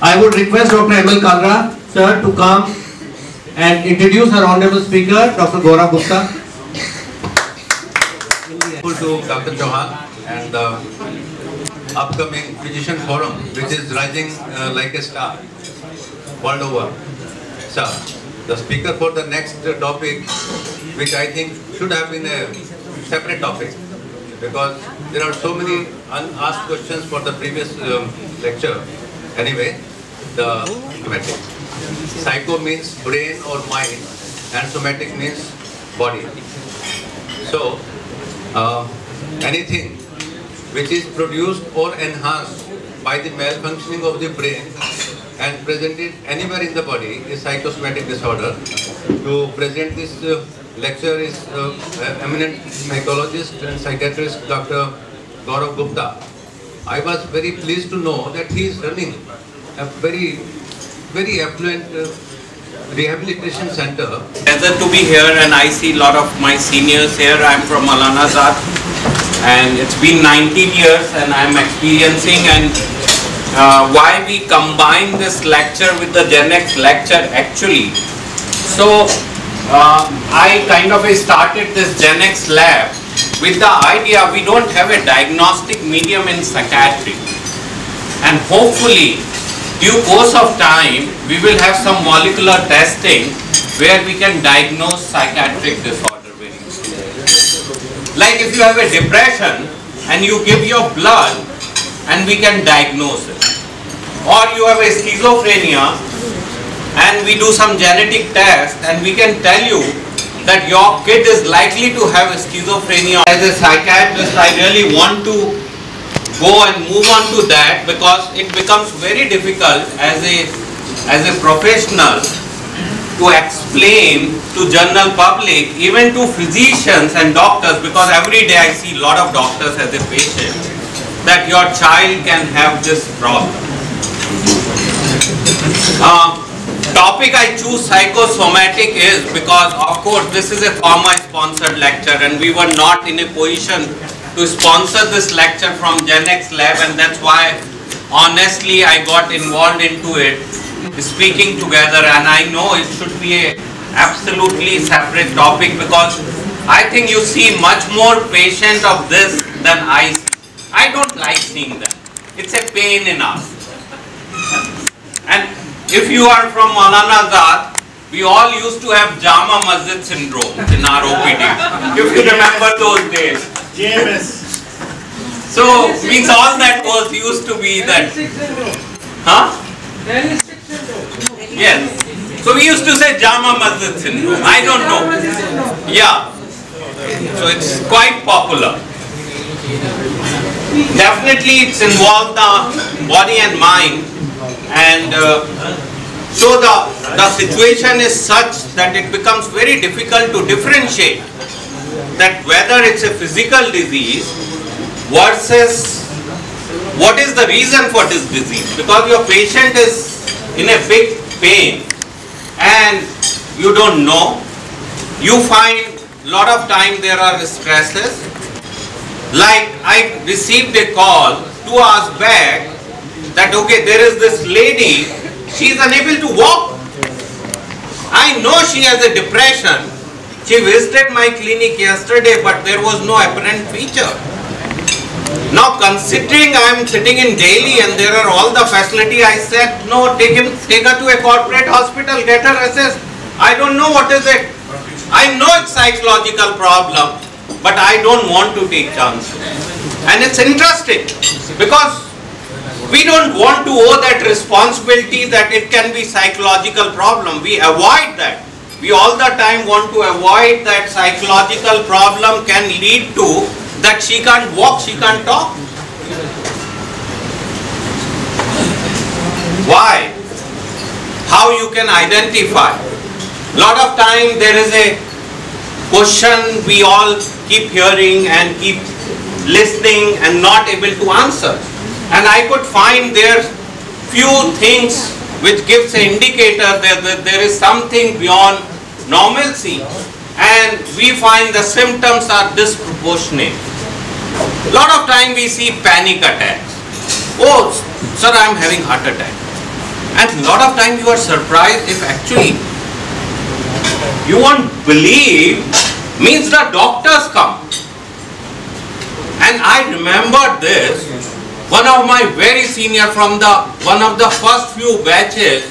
I would request Dr. M.L. Kalra, sir, to come and introduce our honorable speaker, Dr. Gorav Gupta. To Dr. Chauhan and the upcoming physician forum, which is rising uh, like a star world over. Sir, the speaker for the next topic, which I think should have been a separate topic, because there are so many unasked questions for the previous um, lecture. Anyway, the somatic. Psycho means brain or mind, and somatic means body. So, uh, anything which is produced or enhanced by the malfunctioning of the brain and presented anywhere in the body is psychosomatic disorder. To present this uh, lecture is uh, eminent psychologist and psychiatrist Dr. Gorav Gupta. I was very pleased to know that he is running a very, very affluent uh, rehabilitation center pleasure to be here and I see a lot of my seniors here. I'm from Maulana Azad and it's been 19 years and I'm experiencing and uh, why we combine this lecture with the Gen X lecture actually. So uh, I kind of started this Gen X lab with the idea we don't have a diagnostic medium in psychiatry and hopefully due course of time we will have some molecular testing where we can diagnose psychiatric disorder very. Like if you have a depression and you give your blood and we can diagnose it. Or you have a schizophrenia and we do some genetic test and we can tell you that your kid is likely to have a schizophrenia. As a psychiatrist I really want to go and move on to that because it becomes very difficult as a as a professional to explain to general public even to physicians and doctors because every day I see a lot of doctors as a patient that your child can have this problem. Uh, topic I choose psychosomatic is because of course this is a pharma sponsored lecture and we were not in a position to sponsor this lecture from Gen X Lab and that's why honestly I got involved into it speaking together and I know it should be a absolutely separate topic because I think you see much more patient of this than I see. I don't like seeing them. It's a pain in us. And if you are from Maulana Azad, we all used to have Jama Masjid syndrome in our OPD. if you remember those days. JMS. So, means all that was used to be that. Huh? Yes. So we used to say Jama Masjid syndrome. I don't know. Yeah. So it's quite popular. Definitely it's involved the body and mind and uh, so the, the situation is such that it becomes very difficult to differentiate that whether it's a physical disease versus what is the reason for this disease. Because your patient is in a big pain and you don't know you find a lot of time there are stresses. Like I received a call two hours back that okay there is this lady she is unable to walk. I know she has a depression she visited my clinic yesterday but there was no apparent feature now considering I am sitting in Delhi and there are all the facility, I said no, take him, take her to a corporate hospital, get her assessed. I don't know what is it. I know it's psychological problem, but I don't want to take chances. And it's interesting because we don't want to owe that responsibility that it can be psychological problem. We avoid that. We all the time want to avoid that psychological problem can lead to that she can't walk, she can't talk. Why? How you can identify? Lot of time there is a question we all keep hearing and keep listening and not able to answer. And I could find there few things which gives an indicator that, that there is something beyond normalcy and we find the symptoms are disproportionate. Lot of time we see panic attacks. Oh, sir, I am having heart attack. And a lot of time you are surprised if actually you won't believe means the doctors come. And I remember this, one of my very senior from the, one of the first few batches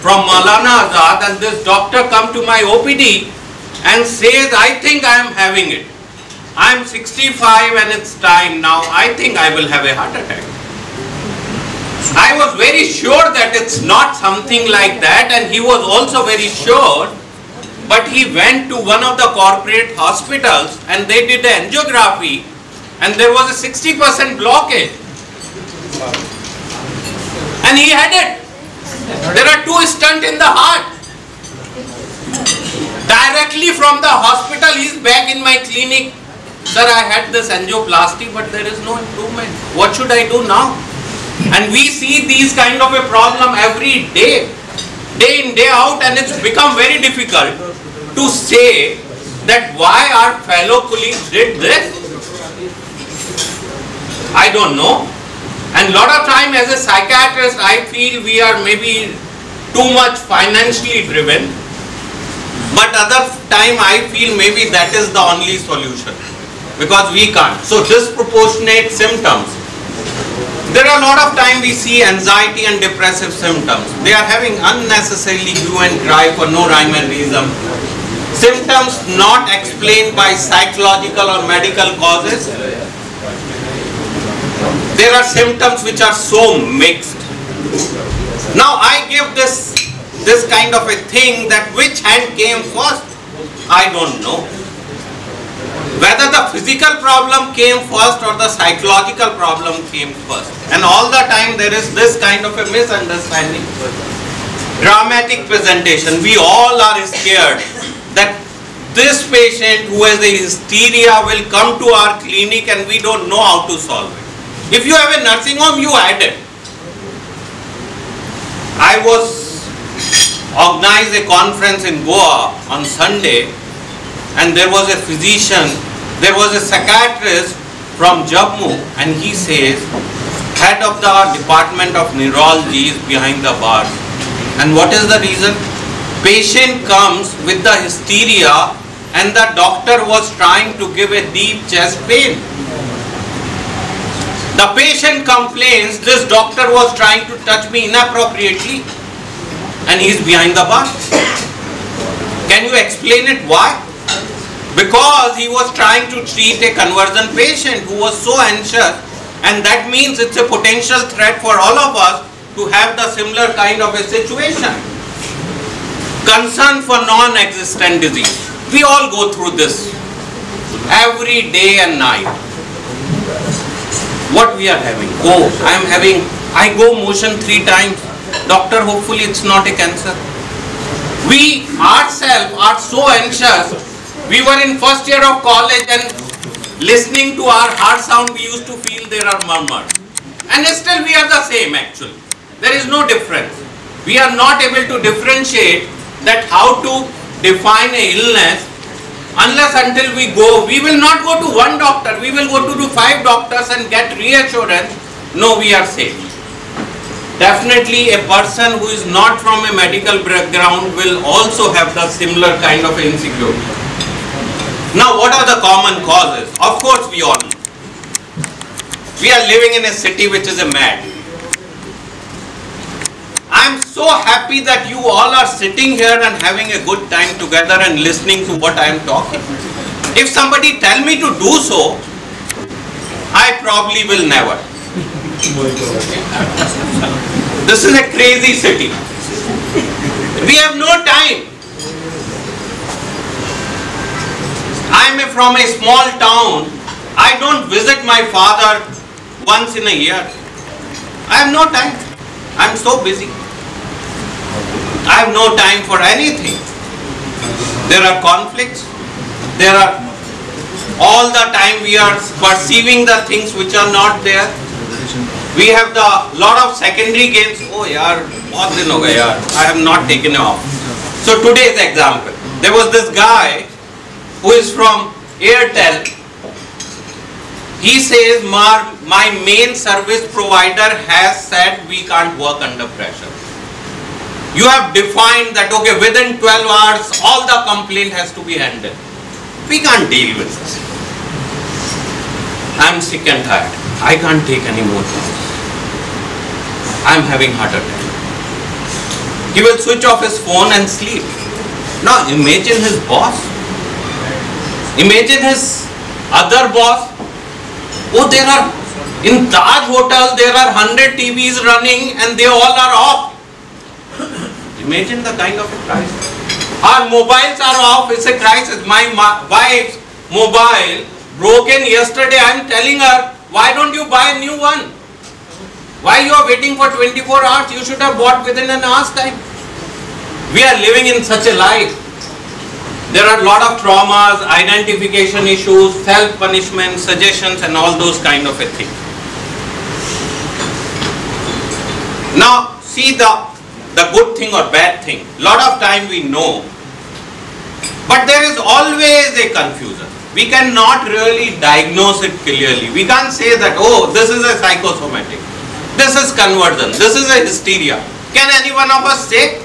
from Maulana Azad and this doctor come to my OPD and says, I think I am having it. I am 65 and it's time now, I think I will have a heart attack. I was very sure that it's not something like that and he was also very sure but he went to one of the corporate hospitals and they did angiography and there was a 60% blockage. And he had it. There are two stents in the heart. Directly from the hospital, he's back in my clinic. Sir, I had this angioplasty, but there is no improvement. What should I do now? And we see these kind of a problem every day, day in, day out, and it's become very difficult to say that why our fellow colleagues did this. I don't know. And lot of time as a psychiatrist, I feel we are maybe too much financially driven. But other time I feel maybe that is the only solution because we can't. So disproportionate symptoms. There are a lot of time we see anxiety and depressive symptoms. They are having unnecessarily hue and cry for no rhyme and reason. Symptoms not explained by psychological or medical causes. There are symptoms which are so mixed. Now I give this this kind of a thing that which hand came first, I don't know. Whether the physical problem came first or the psychological problem came first. And all the time there is this kind of a misunderstanding. Dramatic presentation. We all are scared that this patient who has a hysteria will come to our clinic and we don't know how to solve it. If you have a nursing home, you add it. I was organized a conference in Goa on Sunday and there was a physician, there was a psychiatrist from Jammu and he says, head of the department of neurology is behind the bars. And what is the reason? Patient comes with the hysteria and the doctor was trying to give a deep chest pain. The patient complains, this doctor was trying to touch me inappropriately and he is behind the bar. Can you explain it why? Because he was trying to treat a conversion patient who was so anxious and that means it's a potential threat for all of us to have the similar kind of a situation. Concern for non-existent disease. We all go through this every day and night. What we are having? Go. I am having, I go motion three times. Doctor, hopefully it's not a cancer. We ourselves are so anxious. We were in first year of college and listening to our heart sound, we used to feel there are murmurs. And still we are the same actually. There is no difference. We are not able to differentiate that how to define a illness unless until we go, we will not go to one doctor, we will go to do five doctors and get reassurance, no we are safe. Definitely a person who is not from a medical background will also have the similar kind of insecurity. Now what are the common causes? Of course we all know. We are living in a city which is a mad. I am so happy that you all are sitting here and having a good time together and listening to what I am talking. If somebody tell me to do so, I probably will never. This is a crazy city. We have no time. I am from a small town. I don't visit my father once in a year. I have no time. I am so busy. I have no time for anything. There are conflicts. There are all the time we are perceiving the things which are not there. We have the lot of secondary gains. Oh yeah. I have not taken off. So today's example. There was this guy who is from Airtel. He says, my, my main service provider has said we can't work under pressure. You have defined that, okay, within 12 hours, all the complaint has to be handled. We can't deal with this. I'm sick and tired. I can't take any more. I'm having heart attack. He will switch off his phone and sleep. Now imagine his boss. Imagine his other boss. Oh, there are in Taj Hotel there are hundred TVs running and they all are off. Imagine the kind of a crisis. Our mobiles are off. It's a crisis. My wife's mobile broken yesterday. I'm telling her, why don't you buy a new one? Why you are waiting for 24 hours? You should have bought within an hour's time. We are living in such a life. There are a lot of traumas, identification issues, self-punishment, suggestions and all those kind of a thing. Now see the, the good thing or bad thing. Lot of time we know. But there is always a confusion. We cannot really diagnose it clearly. We can't say that, oh, this is a psychosomatic. This is conversion. This is a hysteria. Can any one of us say?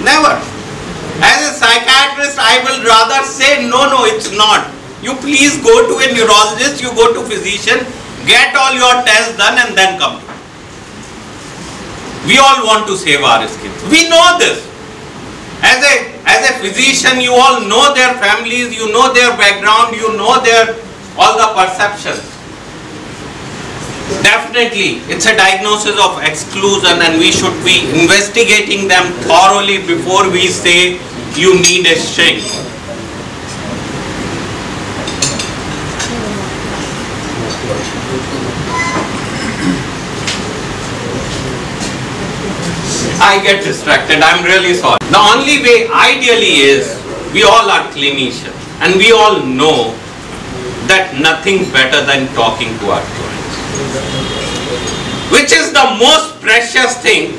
Never. As a psychiatrist, I will rather say, no, no, it's not. You please go to a neurologist, you go to physician, get all your tests done and then come. We all want to save our skin. We know this. As a, as a physician, you all know their families, you know their background, you know their, all the perceptions. Definitely, it's a diagnosis of exclusion and we should be investigating them thoroughly before we say you need a shrink. I get distracted, I'm really sorry. The only way ideally is, we all are clinicians and we all know that nothing better than talking to our clients. Which is the most precious thing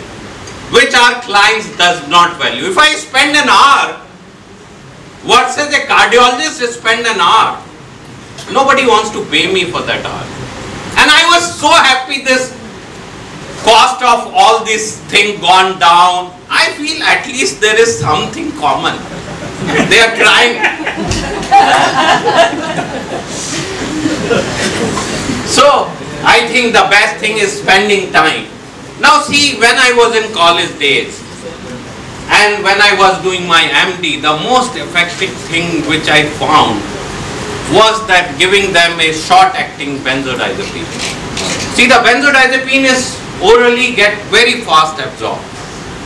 which our clients does not value. If I spend an hour versus a cardiologist spend an hour, nobody wants to pay me for that hour. And I was so happy this cost of all this thing gone down. I feel at least there is something common. They are crying. so I think the best thing is spending time. Now see, when I was in college days and when I was doing my MD, the most effective thing which I found was that giving them a short-acting benzodiazepine. See, the benzodiazepine is orally get very fast absorbed.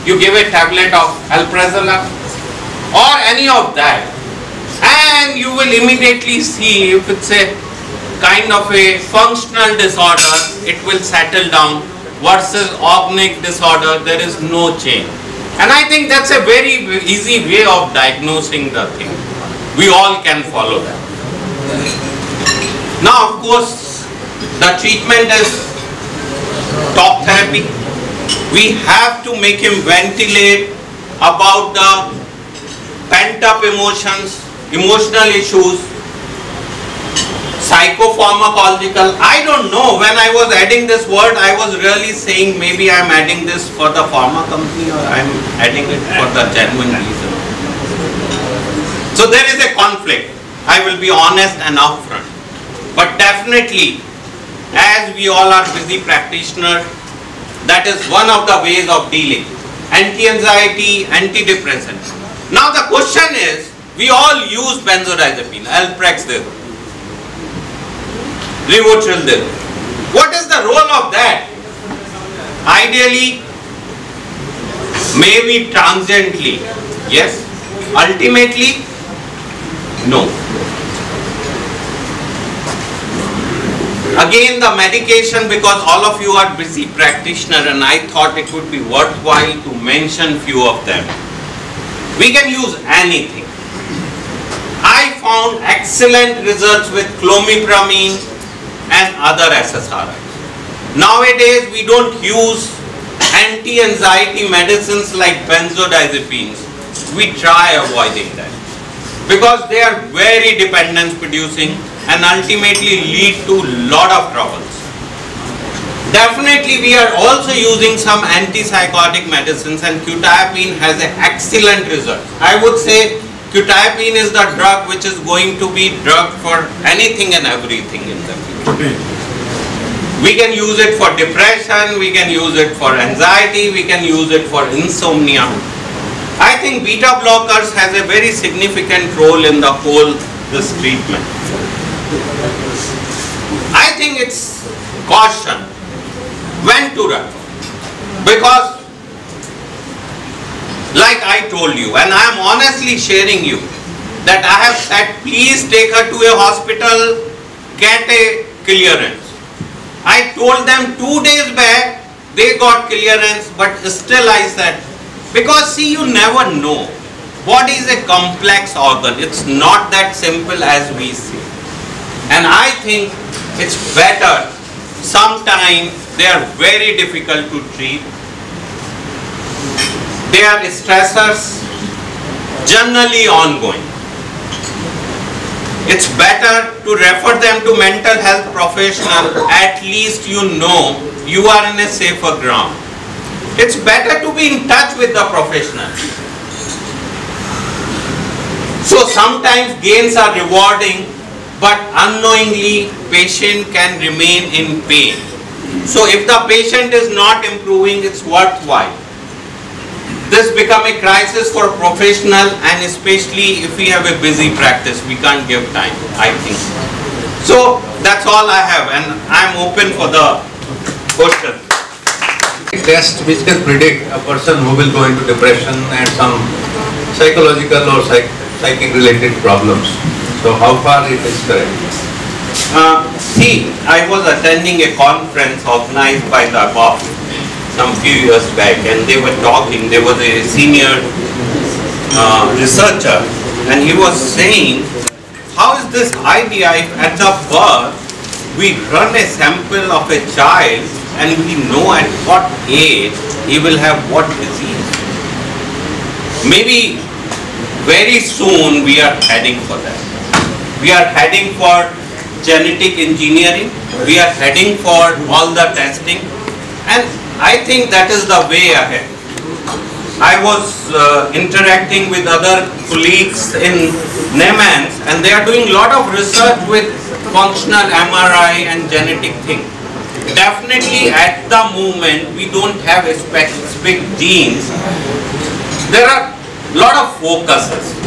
You give a tablet of alprazolam or any of that and you will immediately see if it's a kind of a functional disorder, it will settle down versus organic disorder, there is no change. And I think that's a very easy way of diagnosing the thing. We all can follow that. Now, of course, the treatment is talk therapy. We have to make him ventilate about the pent up emotions, emotional issues, psychopharmacological. I don't know. When I was adding this word, I was really saying maybe I'm adding this for the pharma company or I'm adding it for the genuine reason. So there is a conflict. I will be honest and upfront. But definitely, as we all are busy practitioners, that is one of the ways of dealing. Anti-anxiety, antidepressant. Now the question is, we all use benzodiazepine, Alprax Rivotril. What is the role of that? Ideally, maybe transiently, yes. Ultimately, no. Again the medication because all of you are busy practitioner and I thought it would be worthwhile to mention few of them. We can use anything. I found excellent results with clomipramine and other SSRIs. Nowadays we don't use anti-anxiety medicines like benzodiazepines. We try avoiding that because they are very dependence producing and ultimately lead to lot of troubles. Definitely we are also using some antipsychotic medicines and quetiapine has an excellent result. I would say quetiapine is the drug which is going to be drug for anything and everything in the future. We can use it for depression, we can use it for anxiety, we can use it for insomnia. I think beta blockers has a very significant role in the whole this treatment. I think it's caution when to run. Because like I told you and I am honestly sharing you that I have said please take her to a hospital get a clearance. I told them two days back they got clearance but still I said because see you never know. Body is a complex organ. It's not that simple as we say and I think it's better sometimes they are very difficult to treat. They are stressors, generally ongoing. It's better to refer them to mental health professional. At least you know you are in a safer ground. It's better to be in touch with the professional. So sometimes gains are rewarding but unknowingly patient can remain in pain. So if the patient is not improving, it's worthwhile. This become a crisis for professional and especially if we have a busy practice, we can't give time, I think. So that's all I have and I'm open for the question. Test which can predict a person who will go into depression and some psychological or psych psychic related problems. So how far it is correct? Uh, see, I was attending a conference organized by the BOF some few years back and they were talking, there was a senior uh, researcher and he was saying, how is this idea if at the birth we run a sample of a child and we know at what age he will have what disease. Maybe very soon we are heading for that. We are heading for genetic engineering. We are heading for all the testing. And I think that is the way ahead. I was uh, interacting with other colleagues in NIMHANS and they are doing a lot of research with functional MRI and genetic thing. Definitely at the moment we don't have specific genes. There are lot of focuses.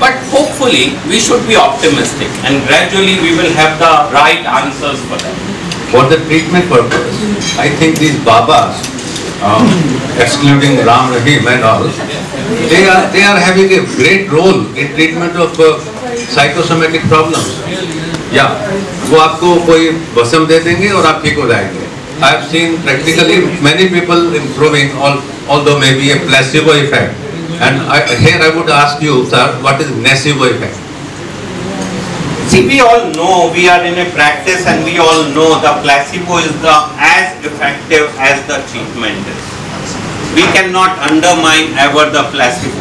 But hopefully, we should be optimistic and gradually we will have the right answers for that. For the treatment purpose, I think these Babas, um, excluding Ram Rahim and all, they are, they are having a great role in treatment of uh, psychosomatic problems. Yeah, वो आपको कोई भसम दे देंगे और आप ठीक हो जाएंगे. I have seen practically many people improving, although maybe a placebo effect. And I, here I would ask you, sir, what is nocebo effect? See, we all know we are in a practice and we all know the placebo is the as effective as the treatment is. We cannot undermine ever the placebo.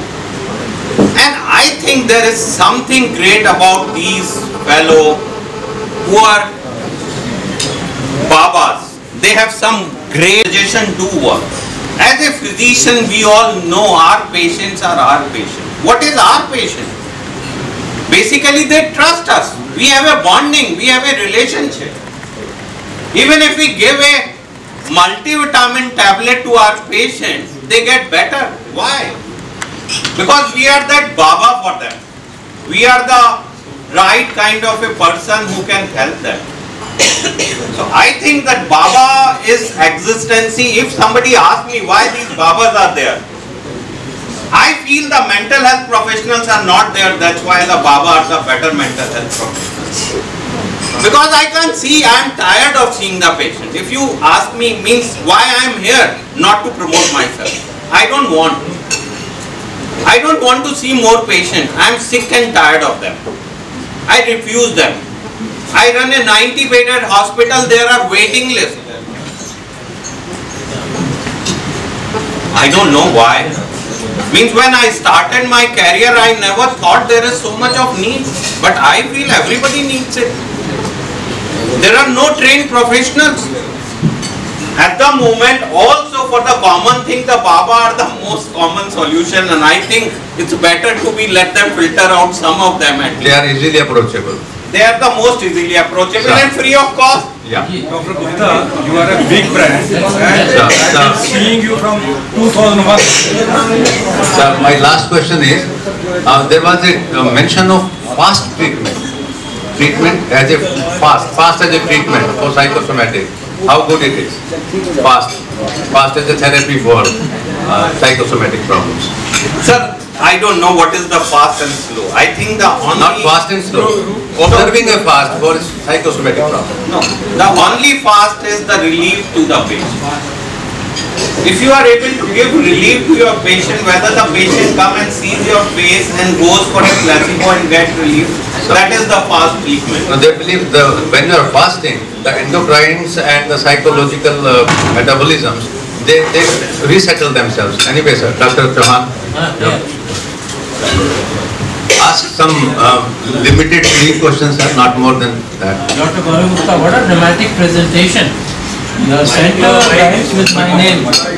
And I think there is something great about these fellow who are Babas. They have some great to work. As a physician, we all know our patients are our patients. What is our patient? Basically, they trust us. We have a bonding, we have a relationship. Even if we give a multivitamin tablet to our patients, they get better. Why? Because we are that Baba for them. We are the right kind of a person who can help them. So I think that Baba is existency. If somebody asks me why these Babas are there, I feel the mental health professionals are not there. That's why the Baba are the better mental health professionals. Because I can't see, I am tired of seeing the patient. If you ask me, means why I am here, not to promote myself. I don't want. I don't want to see more patients. I am sick and tired of them. I refuse them. I run a 90 bedded hospital, there are waiting lists. I don't know why. Means when I started my career, I never thought there is so much of need. But I feel everybody needs it. There are no trained professionals. At the moment, also for the common thing, the Baba are the most common solution and I think it's better to be let them filter out some of them at least. They are easily approachable. They are the most easily approachable Sir. and free of cost. Yeah. Dr. Gupta, you are a big brand and Sir, I've sir. been seeing you from 2001. Sir, my last question is, uh, there was a uh, mention of fast treatment. Treatment as a fast, fast as a treatment for psychosomatic. How good it is? Fast, fast as a therapy for uh, psychosomatic problems. Sir, I don't know what is the fast and slow. I think the only... Not fast and slow. Observing a fast for psychosomatic problems. No, the only fast is the relief to the patient. If you are able to give relief to your patient, whether the patient come and sees your face and goes for a placebo and get relief, that is the fast treatment. They believe the, when you are fasting, the endocrines and the psychological uh, metabolisms, they, they resettle themselves. Anyway, sir, Dr. Chauhan, ask some um, limited three questions, sir, not more than that. Dr. Gorav Gupta, what a dramatic presentation. Your center rhymes with my name. Sir,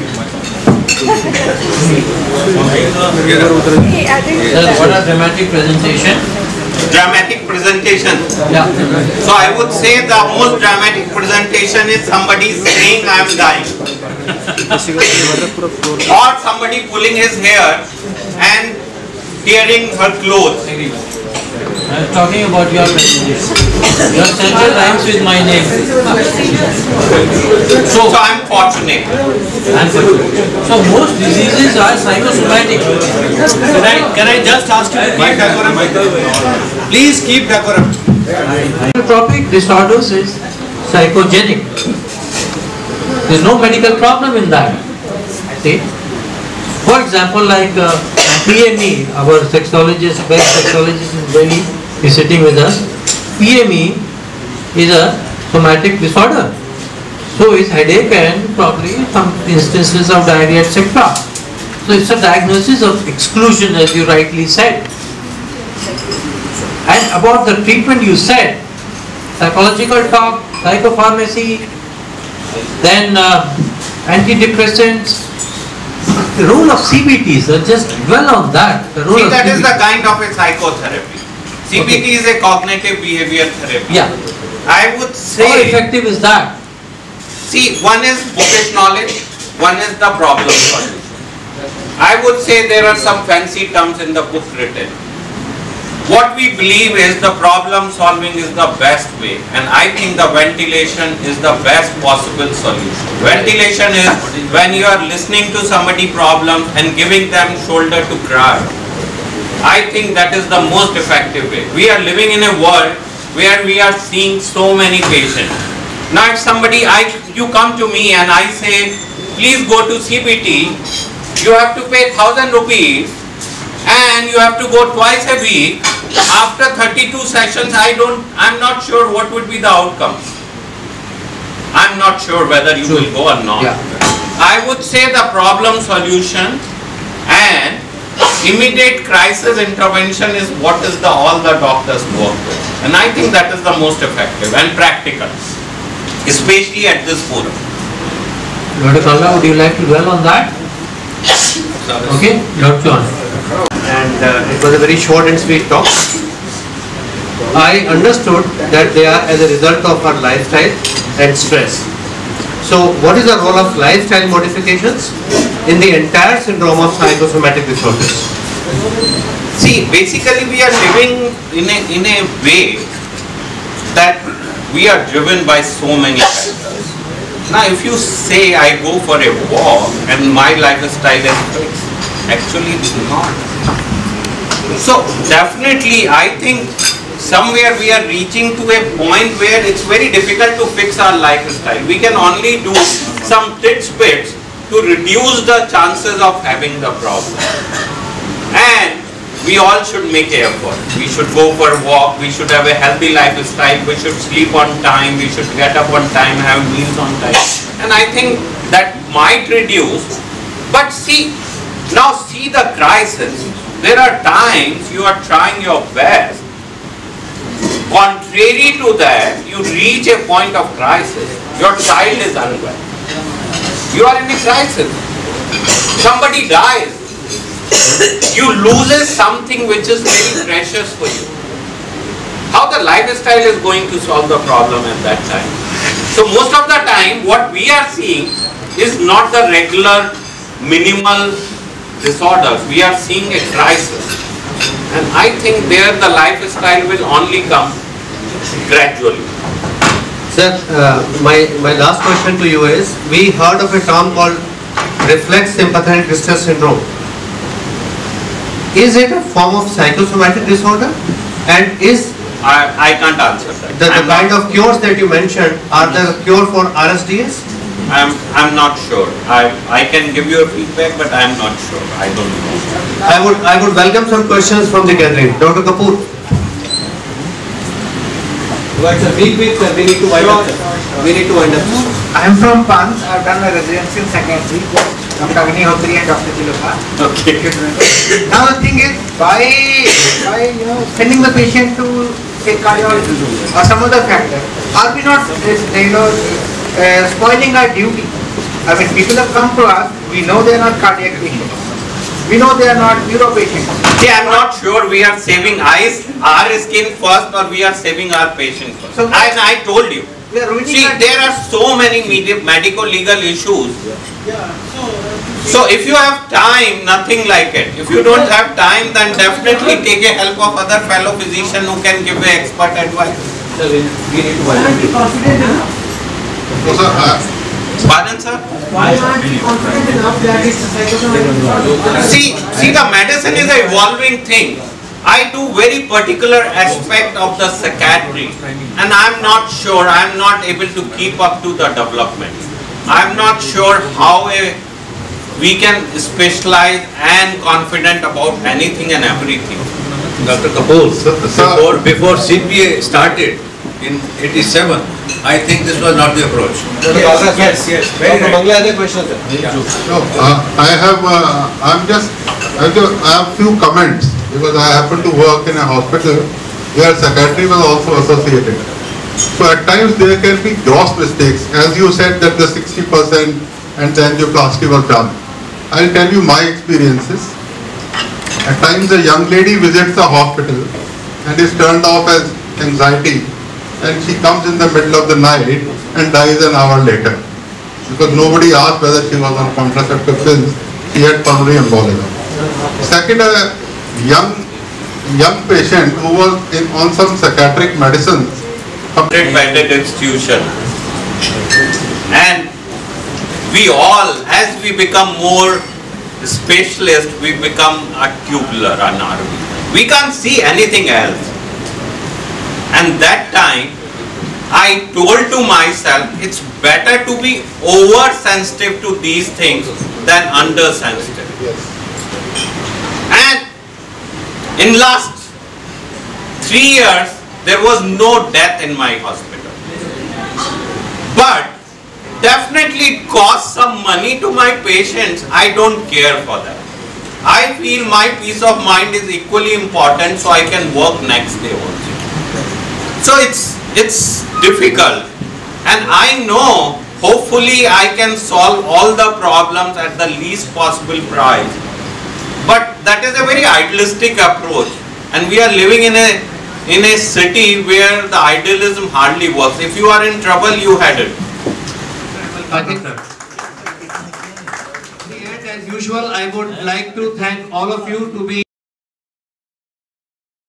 what a dramatic presentation. Dramatic presentation. Yeah. So I would say the most dramatic presentation is somebody saying I am dying. or somebody pulling his hair and tearing her clothes. I'm talking about your presentation. Your center rhymes with my name. So I am fortunate. And so most diseases are psychosomatic. Can I, can I just ask you to keep decorum? Please keep decorum. Psychotropic disorders is psychogenic. There's no medical problem in that. See? For example, like uh, PME, our sexologist, best sexologist in Delhi, is sitting with us. PME is a somatic disorder. So is headache and probably some instances of diarrhea, etc. So it's a diagnosis of exclusion, as you rightly said. And about the treatment you said, psychological talk, psychopharmacy, then uh, antidepressants, the role of CBT, so just dwell on that. The role See, that is the kind of a psychotherapy. CBT is a cognitive behavior therapy. Yeah. I would say. How effective is that? see, one is bookish knowledge, one is the problem solution. I would say there are some fancy terms in the book written. What we believe is the problem solving is the best way and I think the ventilation is the best possible solution. Ventilation is when you are listening to somebody problem and giving them shoulder to cry. I think that is the most effective way. We are living in a world where we are seeing so many patients. Now if somebody, I, you come to me and I say, please go to CBT, you have to pay thousand rupees and you have to go twice a week. After 32 sessions, I don't, I'm not sure what would be the outcomes. I'm not sure whether you will go or not. Yeah. I would say the problem solution and immediate crisis intervention is what is the all the doctors work with. And I think that is the most effective and practical, especially at this forum. Dr. Kalla, would you like to dwell on that? Yes. Okay, Dr. John. And uh, it was a very short and sweet talk. I understood that they are as a result of our lifestyle and stress. So what is the role of lifestyle modifications in the entire syndrome of psychosomatic disorders? See, basically we are living in a, in a way that we are driven by so many factors. Now if you say I go for a walk and my lifestyle is fixed, actually it's not. So definitely I think somewhere we are reaching to a point where it's very difficult to fix our lifestyle. We can only do some tidbits to reduce the chances of having the problem. And we all should make an effort. We should go for a walk, we should have a healthy lifestyle, we should sleep on time, we should get up on time, have meals on time. And I think that might reduce. But see, now see the crisis. There are times you are trying your best. Contrary to that, you reach a point of crisis. Your child is unwell. You are in a crisis. Somebody dies. You loses something which is very precious for you. How the lifestyle is going to solve the problem at that time? So most of the time, what we are seeing is not the regular minimal disorders. We are seeing a crisis. And I think there the lifestyle will only come gradually. Sir, uh, my, my last question to you is, we heard of a term called reflex sympathetic distress syndrome. Is it a form of psychosomatic disorder? And is I, I can't answer that. the, the kind of cures that you mentioned, are the cure for RSDS? I'm, I'm not sure. I, I can give you a feedback, but I'm not sure. I don't know. I would, I would welcome some questions from the gathering. Dr. Kapoor? Well, sir, we, we, sir, we need to wind up. sir. We need to wind up. I'm from Pans. I've done my residency in psychiatry. Dr. Agnihotri and Dr. Chiluka. Okay. Now the thing is, by, by you know, sending the patient to say cardiology or some other factor, are we not, uh, you know, uh, spoiling our duty? I mean, people have come to us, we know they are not cardiac patients. We know they are not neuro patients. See, I'm not sure we are saving eyes, our skin first or we are saving our patient first. So- And I told you. We are ruining See, our- there are so many medical legal issues. Yeah. So if you have time, nothing like it. If you don't have time, then definitely take a help of other fellow physician who can give you expert advice. Sir, we, we need to wind up. No, sir, Pardon, sir? Why aren't you confident enough that it's a psychosomatic disorder? See, see the medicine is a evolving thing. I do very particular aspect of the psychiatry and I'm not sure, I'm not able to keep up to the development. I'm not sure how a, we can specialize and confident about anything and everything. Dr. Kapoor, Sir- sir- before, before CPA started in 87, I think this was not the approach. Yes, yes, very right. Bangla has a question, sir. no, uh, I have, uh, I'm just, I have to- I have few comments because I happen to work in a hospital where psychiatry was also associated. So at times there can be gross mistakes, as you said that the sixty percent and the angioplasty was done. I'll tell you my experiences. At times a young lady visits the hospital and is turned off as anxiety and she comes in the middle of the night and dies an hour later. Because nobody asked whether she was on contraceptive pills, she had pulmonary embolism. Second, a young, young patient who was in, on some psychiatric medicines, Great bedded institution. And we all, as we become more specialist, we become a tubular our We can't see anything else. And that time, I told to myself, it's better to be oversensitive to these things than undersensitive. And in last three years, there was no death in my hospital. But definitely it costs some money to my patients. I don't care for that. I feel my peace of mind is equally important so I can work next day also. So it's, it's difficult. And I know hopefully I can solve all the problems at the least possible price. But that is a very idealistic approach. And we are living in a in a city where the idealism hardly works. If you are in trouble, you had it. I as usual, I would like to thank all of you to be